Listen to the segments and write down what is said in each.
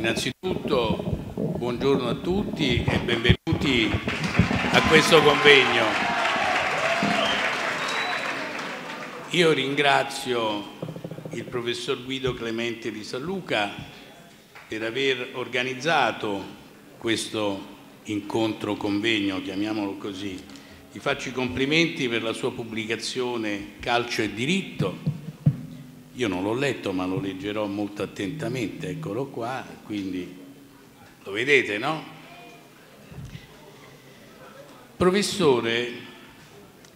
Innanzitutto buongiorno a tutti e benvenuti a questo convegno. Io ringrazio il professor Guido Clemente di San Luca per aver organizzato questo incontro convegno, chiamiamolo così. Gli faccio i complimenti per la sua pubblicazione Calcio e diritto io non l'ho letto ma lo leggerò molto attentamente, eccolo qua, quindi lo vedete, no? Professore,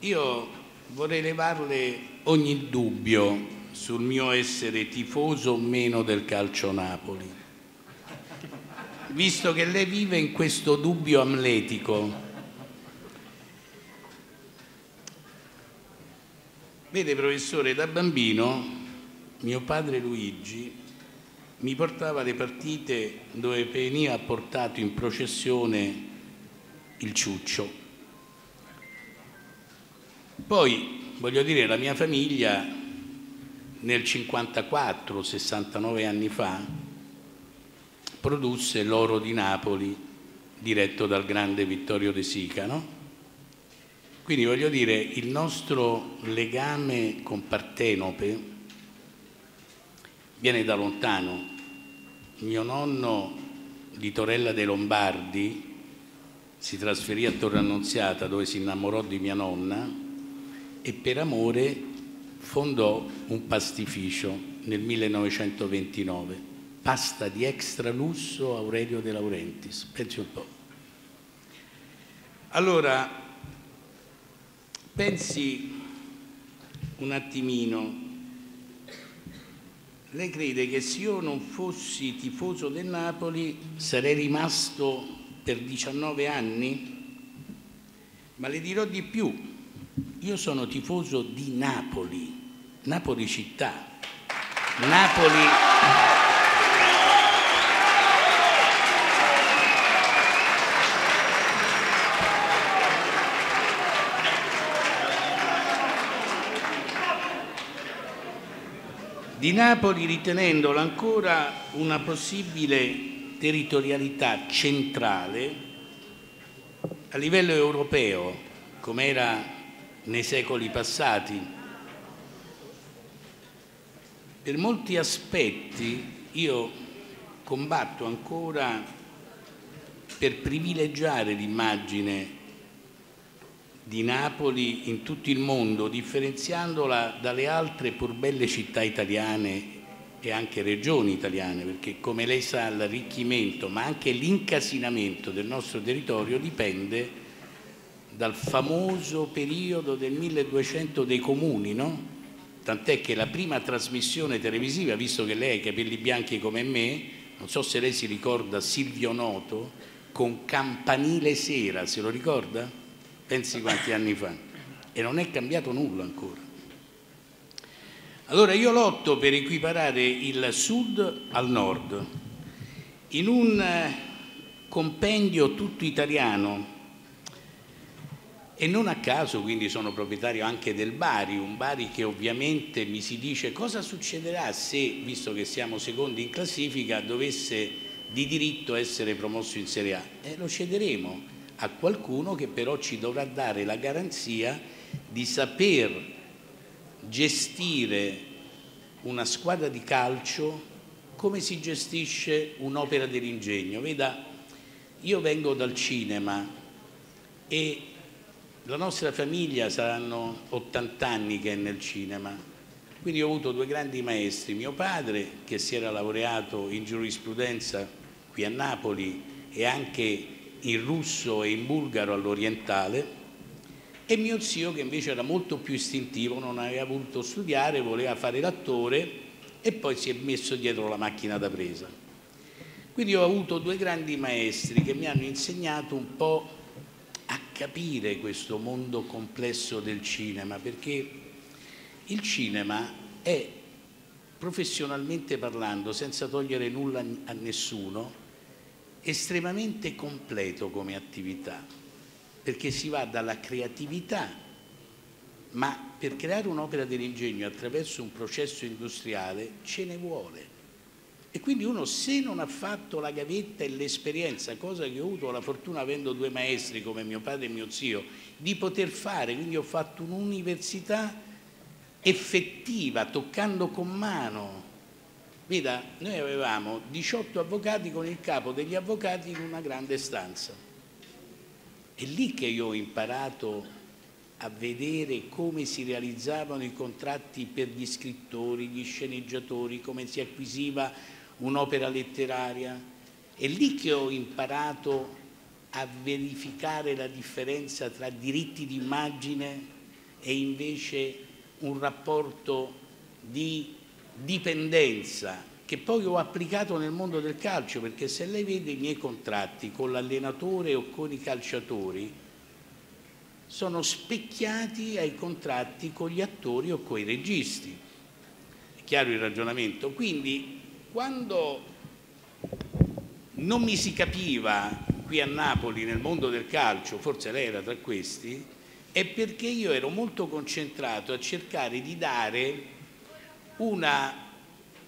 io vorrei levarle ogni dubbio sul mio essere tifoso o meno del calcio Napoli, visto che lei vive in questo dubbio amletico. Vede professore, da bambino mio padre Luigi mi portava alle partite dove veniva portato in processione il ciuccio. Poi, voglio dire, la mia famiglia nel 54, 69 anni fa, produsse l'oro di Napoli diretto dal grande Vittorio De Sica, no? Quindi voglio dire, il nostro legame con Partenope viene da lontano. Mio nonno di Torella dei Lombardi si trasferì a Torre Annunziata dove si innamorò di mia nonna e per amore fondò un pastificio nel 1929, pasta di extra lusso Aurelio De Laurentiis, pensi un po'. Allora, pensi un attimino lei crede che se io non fossi tifoso del Napoli sarei rimasto per 19 anni? Ma le dirò di più, io sono tifoso di Napoli, Napoli città, Napoli... di Napoli ritenendola ancora una possibile territorialità centrale a livello europeo, come era nei secoli passati. Per molti aspetti io combatto ancora per privilegiare l'immagine di Napoli in tutto il mondo, differenziandola dalle altre pur belle città italiane e anche regioni italiane, perché come lei sa l'arricchimento, ma anche l'incasinamento del nostro territorio dipende dal famoso periodo del 1200 dei comuni, no? Tant'è che la prima trasmissione televisiva, visto che lei ha i capelli bianchi come me, non so se lei si ricorda Silvio Noto, con Campanile Sera, se lo ricorda? Pensi quanti anni fa, e non è cambiato nulla ancora. Allora io lotto per equiparare il sud al nord in un eh, compendio tutto italiano e non a caso quindi sono proprietario anche del Bari, un Bari che ovviamente mi si dice cosa succederà se, visto che siamo secondi in classifica, dovesse di diritto essere promosso in Serie A. Eh, lo cederemo, a qualcuno che però ci dovrà dare la garanzia di saper gestire una squadra di calcio come si gestisce un'opera dell'ingegno. Veda, io vengo dal cinema e la nostra famiglia saranno 80 anni che è nel cinema, quindi ho avuto due grandi maestri, mio padre che si era laureato in giurisprudenza qui a Napoli e anche in russo e in bulgaro all'orientale e mio zio che invece era molto più istintivo, non aveva voluto studiare, voleva fare l'attore e poi si è messo dietro la macchina da presa. Quindi ho avuto due grandi maestri che mi hanno insegnato un po' a capire questo mondo complesso del cinema, perché il cinema è professionalmente parlando, senza togliere nulla a nessuno, estremamente completo come attività, perché si va dalla creatività, ma per creare un'opera dell'ingegno attraverso un processo industriale ce ne vuole. E quindi uno se non ha fatto la gavetta e l'esperienza, cosa che ho avuto la fortuna avendo due maestri come mio padre e mio zio, di poter fare, quindi ho fatto un'università effettiva, toccando con mano. Veda, noi avevamo 18 avvocati con il capo degli avvocati in una grande stanza. È lì che io ho imparato a vedere come si realizzavano i contratti per gli scrittori, gli sceneggiatori, come si acquisiva un'opera letteraria. È lì che ho imparato a verificare la differenza tra diritti d'immagine e invece un rapporto di dipendenza che poi ho applicato nel mondo del calcio perché se lei vede i miei contratti con l'allenatore o con i calciatori sono specchiati ai contratti con gli attori o con i registi. È chiaro il ragionamento? Quindi quando non mi si capiva qui a Napoli nel mondo del calcio, forse lei era tra questi, è perché io ero molto concentrato a cercare di dare una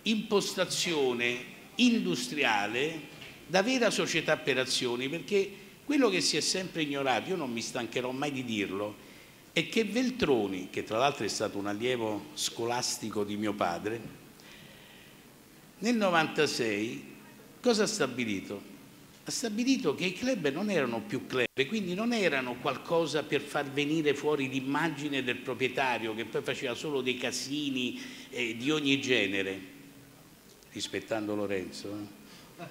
impostazione industriale da vera società per azioni, perché quello che si è sempre ignorato, io non mi stancherò mai di dirlo, è che Veltroni, che tra l'altro è stato un allievo scolastico di mio padre, nel 96 cosa ha stabilito? Ha stabilito che i club non erano più club, quindi non erano qualcosa per far venire fuori l'immagine del proprietario che poi faceva solo dei casini eh, di ogni genere, rispettando Lorenzo. Eh?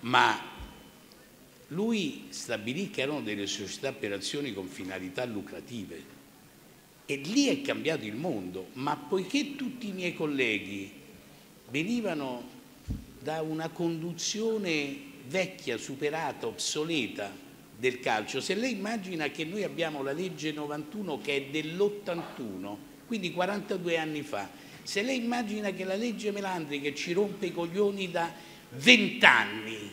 Ma lui stabilì che erano delle società per azioni con finalità lucrative e lì è cambiato il mondo, ma poiché tutti i miei colleghi venivano da una conduzione vecchia, superata, obsoleta del calcio. Se lei immagina che noi abbiamo la legge 91 che è dell'81, quindi 42 anni fa, se lei immagina che la legge Melandri che ci rompe i coglioni da 20 anni,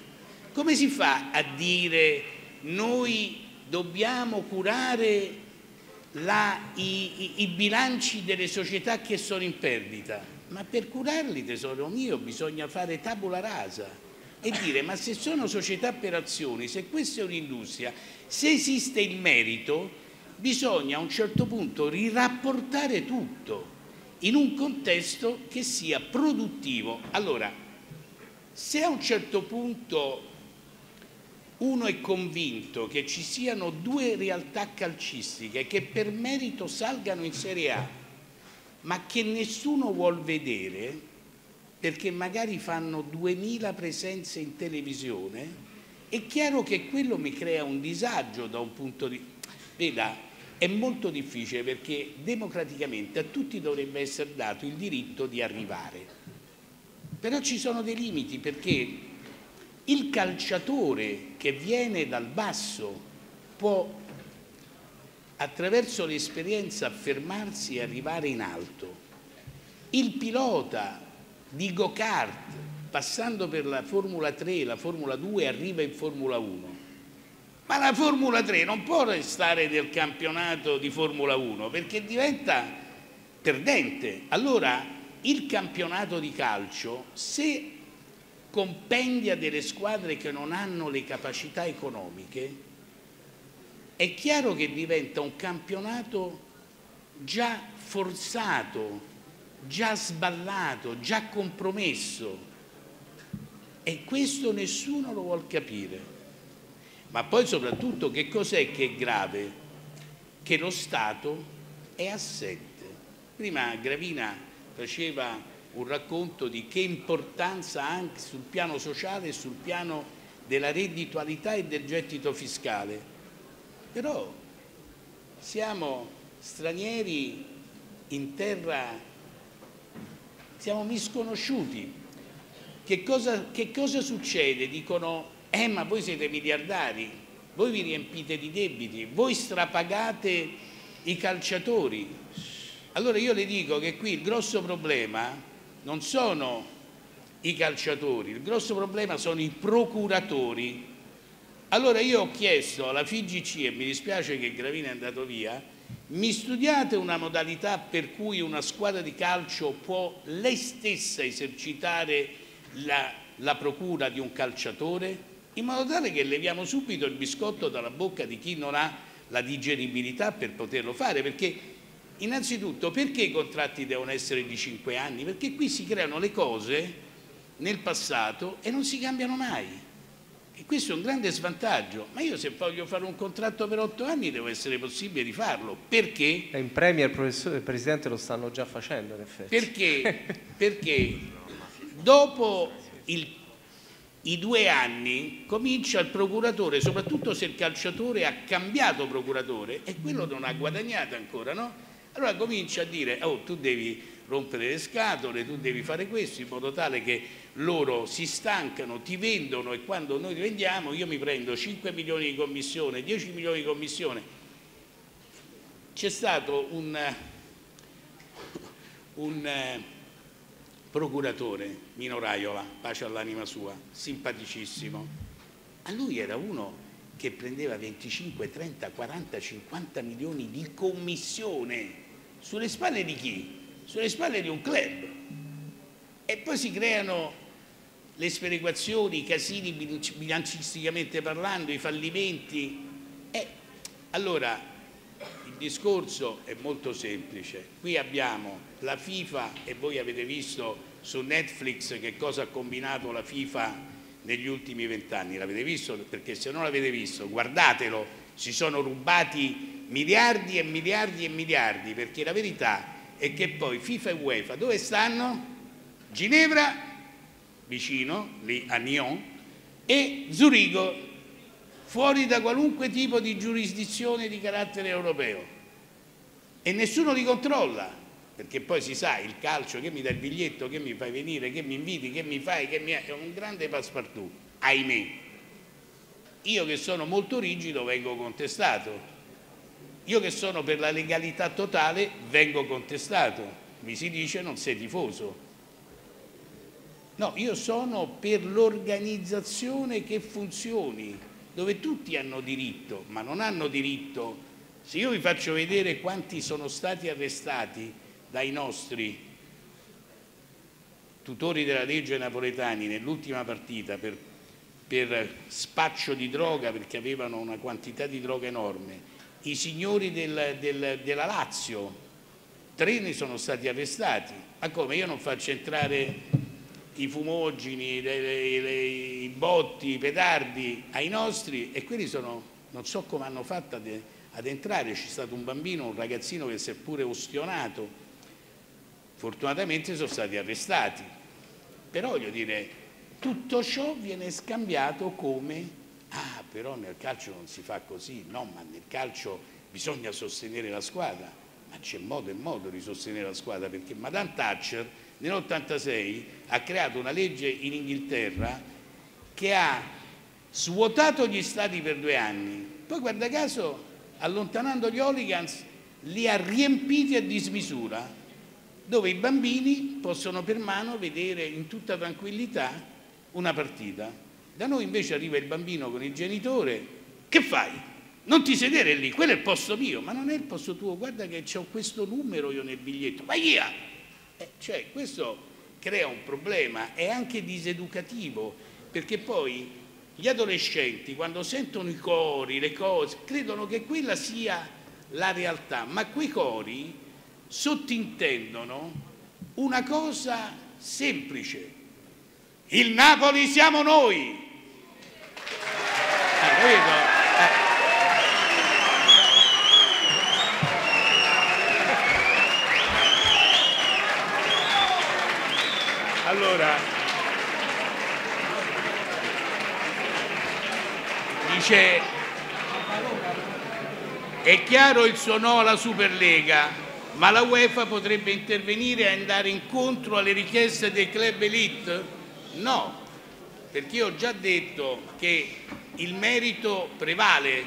come si fa a dire noi dobbiamo curare la, i, i, i bilanci delle società che sono in perdita? ma per curarli, tesoro mio, bisogna fare tabula rasa e dire ma se sono società per azioni, se questa è un'industria, se esiste il merito, bisogna a un certo punto rirapportare tutto in un contesto che sia produttivo. Allora, se a un certo punto uno è convinto che ci siano due realtà calcistiche che per merito salgano in Serie A ma che nessuno vuol vedere perché magari fanno 2000 presenze in televisione, è chiaro che quello mi crea un disagio da un punto di vista. è molto difficile perché democraticamente a tutti dovrebbe essere dato il diritto di arrivare. Però ci sono dei limiti perché il calciatore che viene dal basso può attraverso l'esperienza affermarsi e arrivare in alto. Il pilota di go-kart, passando per la Formula 3, la Formula 2, arriva in Formula 1. Ma la Formula 3 non può restare nel campionato di Formula 1 perché diventa perdente. Allora il campionato di calcio, se compendia delle squadre che non hanno le capacità economiche, è chiaro che diventa un campionato già forzato, già sballato, già compromesso e questo nessuno lo vuol capire. Ma poi soprattutto che cos'è che è grave? Che lo Stato è assente. Prima Gravina faceva un racconto di che importanza anche sul piano sociale e sul piano della redditualità e del gettito fiscale però siamo stranieri in terra, siamo misconosciuti. Che cosa, che cosa succede? Dicono, eh ma voi siete miliardari, voi vi riempite di debiti, voi strapagate i calciatori. Allora io le dico che qui il grosso problema non sono i calciatori, il grosso problema sono i procuratori allora io ho chiesto alla FIGC, e mi dispiace che Gravina è andato via, mi studiate una modalità per cui una squadra di calcio può lei stessa esercitare la, la procura di un calciatore? In modo tale che leviamo subito il biscotto dalla bocca di chi non ha la digeribilità per poterlo fare, perché innanzitutto perché i contratti devono essere di 5 anni? Perché qui si creano le cose nel passato e non si cambiano mai. E questo è un grande svantaggio, ma io se voglio fare un contratto per otto anni devo essere possibile di farlo. Perché? In Premier il Presidente lo stanno già facendo in effetti. Perché? Perché dopo il, i due anni comincia il procuratore, soprattutto se il calciatore ha cambiato procuratore e quello non ha guadagnato ancora, no? Allora comincia a dire, oh tu devi rompere le scatole, tu devi fare questo in modo tale che loro si stancano, ti vendono e quando noi vendiamo io mi prendo 5 milioni di commissione, 10 milioni di commissione. C'è stato un, un procuratore, Mino Raiola, pace all'anima sua, simpaticissimo. A lui era uno che prendeva 25, 30, 40, 50 milioni di commissione sulle spalle di chi? Sulle spalle di un club. E poi si creano le sperequazioni, i casini bilancisticamente parlando, i fallimenti. Eh, allora, il discorso è molto semplice. Qui abbiamo la FIFA e voi avete visto su Netflix che cosa ha combinato la FIFA negli ultimi vent'anni. L'avete visto? Perché se non l'avete visto, guardatelo, si sono rubati miliardi e miliardi e miliardi, perché la verità è che poi FIFA e UEFA dove stanno? Ginevra vicino, lì a Nyon, e Zurigo, fuori da qualunque tipo di giurisdizione di carattere europeo. E nessuno li controlla, perché poi si sa, il calcio che mi dà il biglietto, che mi fai venire, che mi inviti, che mi fai, che mi... è un grande passepartout, ahimè. Io che sono molto rigido vengo contestato, io che sono per la legalità totale vengo contestato, mi si dice non sei tifoso, No, io sono per l'organizzazione che funzioni, dove tutti hanno diritto, ma non hanno diritto. Se io vi faccio vedere quanti sono stati arrestati dai nostri tutori della legge napoletani nell'ultima partita per, per, spaccio di droga, perché avevano una quantità di droga enorme, i signori del, del, della Lazio, tre ne sono stati arrestati. Ma come? Io non faccio entrare i fumogeni, le, le, le, i botti, i petardi ai nostri e quelli sono, non so come hanno fatto ad, ad entrare, c'è stato un bambino, un ragazzino che si è pure ustionato, fortunatamente sono stati arrestati, però voglio dire, tutto ciò viene scambiato come, ah però nel calcio non si fa così, no ma nel calcio bisogna sostenere la squadra, ma c'è modo e modo di sostenere la squadra perché Madame Thatcher nell'86 ha creato una legge in Inghilterra che ha svuotato gli stati per due anni, poi guarda caso allontanando gli hooligans li ha riempiti a dismisura, dove i bambini possono per mano vedere in tutta tranquillità una partita. Da noi invece arriva il bambino con il genitore, che fai? Non ti sedere lì, quello è il posto mio, ma non è il posto tuo, guarda che ho questo numero io nel biglietto, vai via! Eh, cioè, questo crea un problema, è anche diseducativo, perché poi gli adolescenti quando sentono i cori, le cose, credono che quella sia la realtà, ma quei cori sottintendono una cosa semplice. Il Napoli siamo noi. Eh, Allora, dice, è chiaro il suo no alla Superlega, ma la UEFA potrebbe intervenire e andare incontro alle richieste dei club elite? No, perché io ho già detto che il merito prevale,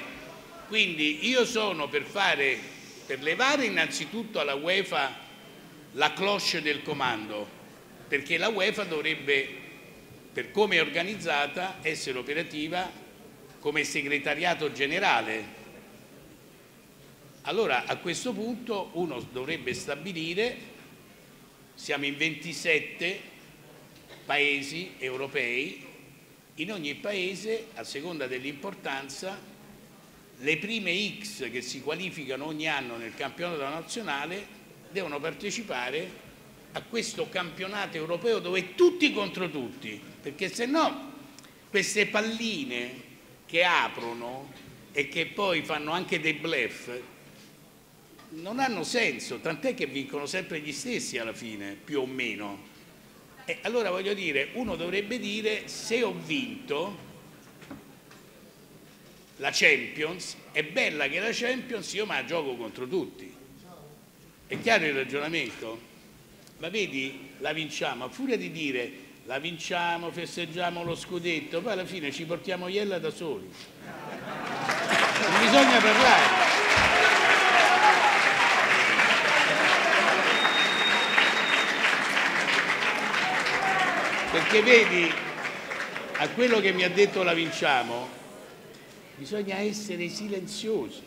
quindi io sono per fare, per levare innanzitutto alla UEFA la cloche del comando, perché la UEFA dovrebbe, per come è organizzata, essere operativa come segretariato generale. Allora a questo punto uno dovrebbe stabilire, siamo in 27, paesi europei, in ogni paese, a seconda dell'importanza, le prime X che si qualificano ogni anno nel campionato nazionale devono partecipare a questo campionato europeo dove tutti contro tutti, perché se no queste palline che aprono e che poi fanno anche dei bluff non hanno senso, tant'è che vincono sempre gli stessi alla fine, più o meno. E allora voglio dire, uno dovrebbe dire se ho vinto la Champions, è bella che la Champions io me la gioco contro tutti. È chiaro il ragionamento? Ma vedi, la vinciamo, a furia di dire la vinciamo, festeggiamo lo scudetto, poi alla fine ci portiamo Iella da soli. Non bisogna parlare. Perché vedi, a quello che mi ha detto la vinciamo, bisogna essere silenziosi,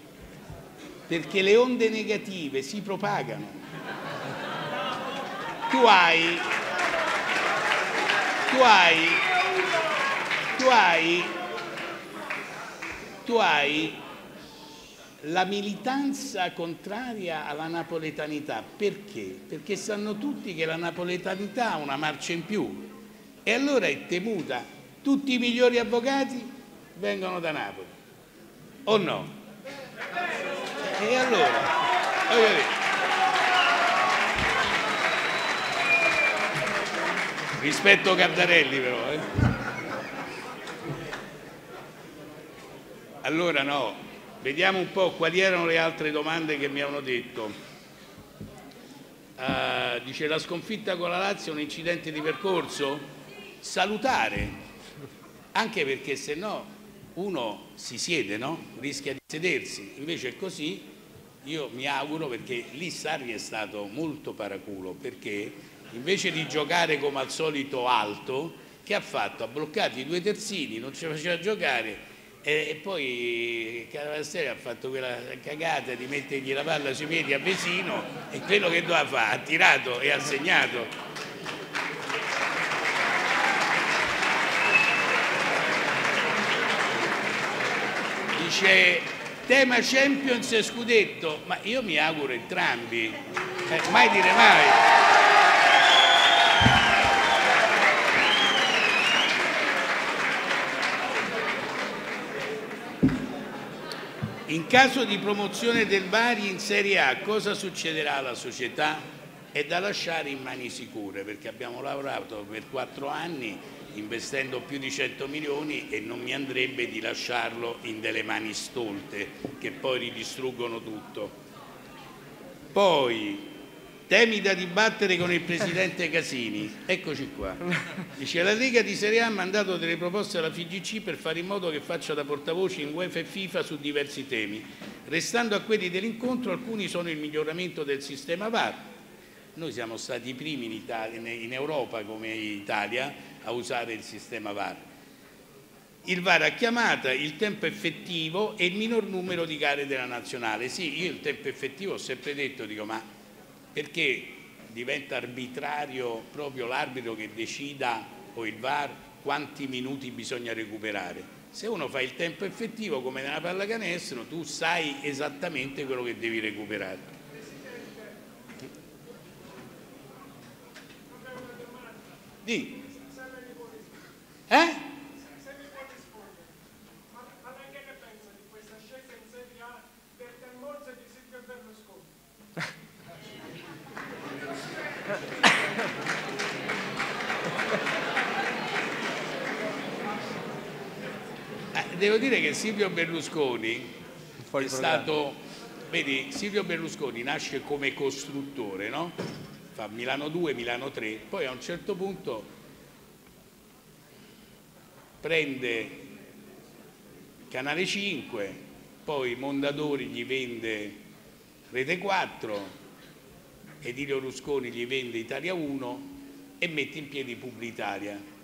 perché le onde negative si propagano. Tu hai, tu hai, tu hai, tu hai la militanza contraria alla napoletanità. Perché? Perché sanno tutti che la napoletanità ha una marcia in più e allora è temuta. Tutti i migliori avvocati vengono da Napoli. O no? E allora? Rispetto Cardarelli però. Eh? Allora no, vediamo un po' quali erano le altre domande che mi hanno detto. Uh, dice la sconfitta con la Lazio è un incidente di percorso? salutare, anche perché se no uno si siede, no? rischia di sedersi, invece è così, io mi auguro perché lì Sarri è stato molto paraculo, perché invece di giocare come al solito alto, che ha fatto? Ha bloccato i due terzini, non ci faceva giocare e, e poi Caravasteri ha fatto quella cagata di mettergli la palla sui piedi a Vesino e quello che doveva fare, ha tirato e ha segnato dice tema Champions e Scudetto, ma io mi auguro entrambi, eh, mai dire mai. In caso di promozione del Bari in Serie A, cosa succederà alla società? È da lasciare in mani sicure perché abbiamo lavorato per quattro anni investendo più di 100 milioni e non mi andrebbe di lasciarlo in delle mani stolte che poi ridistruggono tutto. Poi, temi da dibattere con il Presidente Casini, eccoci qua. Dice la Lega di Serie A ha mandato delle proposte alla FIGC per fare in modo che faccia da portavoce in UEFA e FIFA su diversi temi. Restando a quelli dell'incontro, alcuni sono il miglioramento del sistema VAR. Noi siamo stati i primi in, Italia, in Europa come Italia a usare il sistema VAR. Il VAR a chiamata, il tempo effettivo e il minor numero di gare della nazionale. Sì, io il tempo effettivo ho sempre detto, dico, ma perché diventa arbitrario proprio l'arbitro che decida o il VAR quanti minuti bisogna recuperare? Se uno fa il tempo effettivo come nella pallacanestro, tu sai esattamente quello che devi recuperare. Di. Eh? Devo dire che Silvio Berlusconi è stato, vedi, Silvio Berlusconi nasce come costruttore, no? Fa Milano 2, Milano 3, poi a un certo punto prende Canale 5, poi Mondadori gli vende Rete 4, Edilio Rusconi gli vende Italia 1 e mette in piedi Publitalia.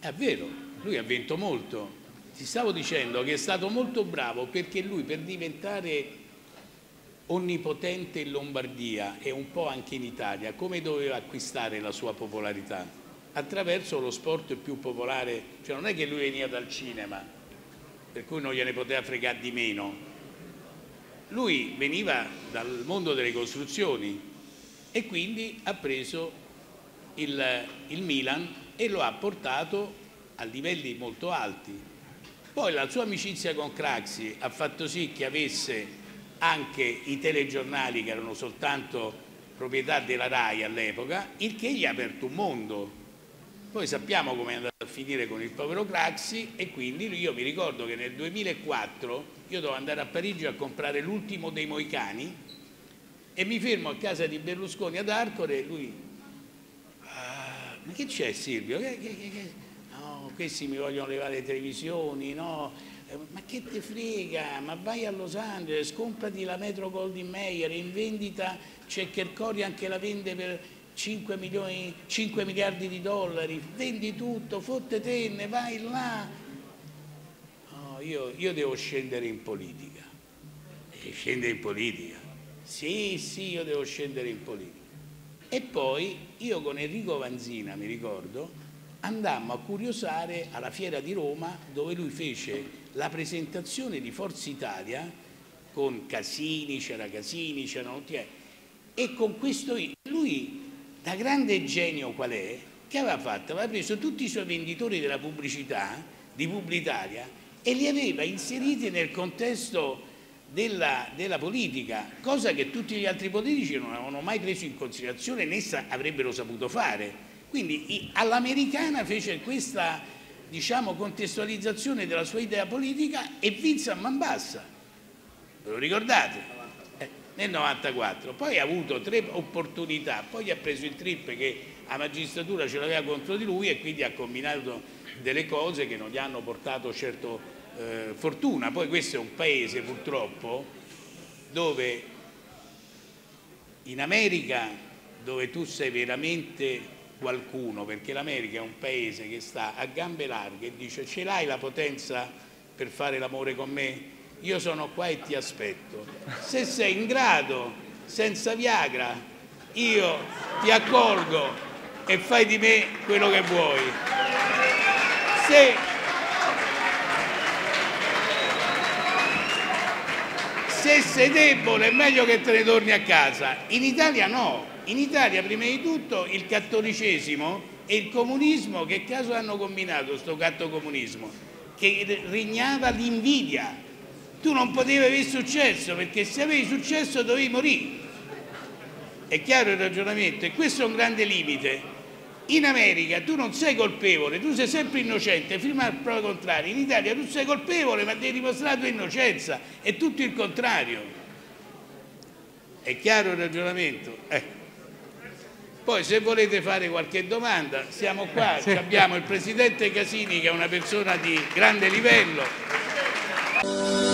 È vero, lui ha vinto molto, ti stavo dicendo che è stato molto bravo perché lui per diventare onnipotente in Lombardia e un po' anche in Italia, come doveva acquistare la sua popolarità? Attraverso lo sport più popolare, cioè non è che lui veniva dal cinema, per cui non gliene poteva fregare di meno. Lui veniva dal mondo delle costruzioni e quindi ha preso il, il Milan e lo ha portato a livelli molto alti. Poi la sua amicizia con Craxi ha fatto sì che avesse anche i telegiornali che erano soltanto proprietà della RAI all'epoca, il che gli ha aperto un mondo. Poi sappiamo come è andato a finire con il povero Craxi e quindi io mi ricordo che nel 2004 io dovevo andare a Parigi a comprare l'ultimo dei Moicani e mi fermo a casa di Berlusconi ad Arcore e lui ma che c'è Silvio? Che, che, che, no, questi mi vogliono levare le televisioni, no, eh, ma che te frega, ma vai a Los Angeles, comprati la Metro Goldwyn Mayer, in vendita c'è Kerkori anche la vende per 5, milioni, 5 miliardi di dollari, vendi tutto, fottetene, vai là. No, io, io devo scendere in politica. E scendere in politica? Sì, sì, io devo scendere in politica. E poi io con Enrico Vanzina, mi ricordo, andammo a curiosare alla Fiera di Roma dove lui fece la presentazione di Forza Italia con Casini, c'era Casini, c'erano tutti e con questo lui da grande genio qual è che aveva fatto? Aveva preso tutti i suoi venditori della pubblicità di Publitalia e li aveva inseriti nel contesto della, della, politica, cosa che tutti gli altri politici non avevano mai preso in considerazione né avrebbero saputo fare. Quindi all'americana fece questa diciamo, contestualizzazione della sua idea politica e vinse a man bassa. Ve lo ricordate? Eh, nel 94. Poi ha avuto tre opportunità, poi ha preso il trip che la magistratura ce l'aveva contro di lui e quindi ha combinato delle cose che non gli hanno portato certo eh, fortuna. Poi questo è un paese purtroppo dove in America dove tu sei veramente qualcuno, perché l'America è un paese che sta a gambe larghe e dice ce l'hai la potenza per fare l'amore con me? Io sono qua e ti aspetto. Se sei in grado, senza Viagra, io ti accolgo e fai di me quello che vuoi. Se, se sei debole è meglio che te ne torni a casa. In Italia no, in Italia prima di tutto il cattolicesimo e il comunismo che caso hanno combinato sto gatto comunismo? Che regnava l'invidia. Tu non potevi avere successo perché se avevi successo dovevi morire. È chiaro il ragionamento e questo è un grande limite. In America tu non sei colpevole, tu sei sempre innocente, fino a prova contraria. In Italia tu sei colpevole ma devi dimostrare la tua innocenza, è tutto il contrario. È chiaro il ragionamento? Eh. Poi se volete fare qualche domanda siamo qua, abbiamo il Presidente Casini che è una persona di grande livello.